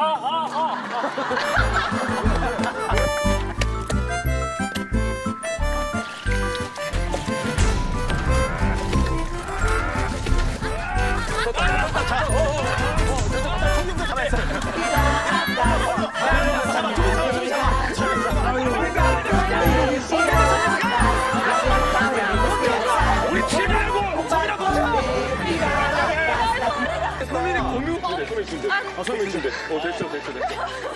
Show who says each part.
Speaker 1: 우리 소민이 공유. 소민 준대. 아, 소민 준대. 어, 됐어, 됐어, 됐어.